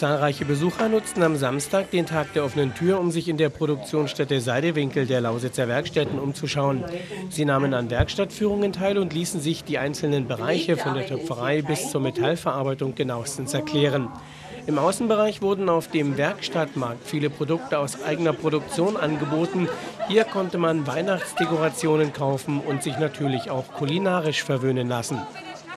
Zahlreiche Besucher nutzten am Samstag den Tag der offenen Tür, um sich in der Produktionsstätte Seidewinkel der Lausitzer Werkstätten umzuschauen. Sie nahmen an Werkstattführungen teil und ließen sich die einzelnen Bereiche von der Töpferei bis zur Metallverarbeitung genauestens erklären. Im Außenbereich wurden auf dem Werkstattmarkt viele Produkte aus eigener Produktion angeboten. Hier konnte man Weihnachtsdekorationen kaufen und sich natürlich auch kulinarisch verwöhnen lassen.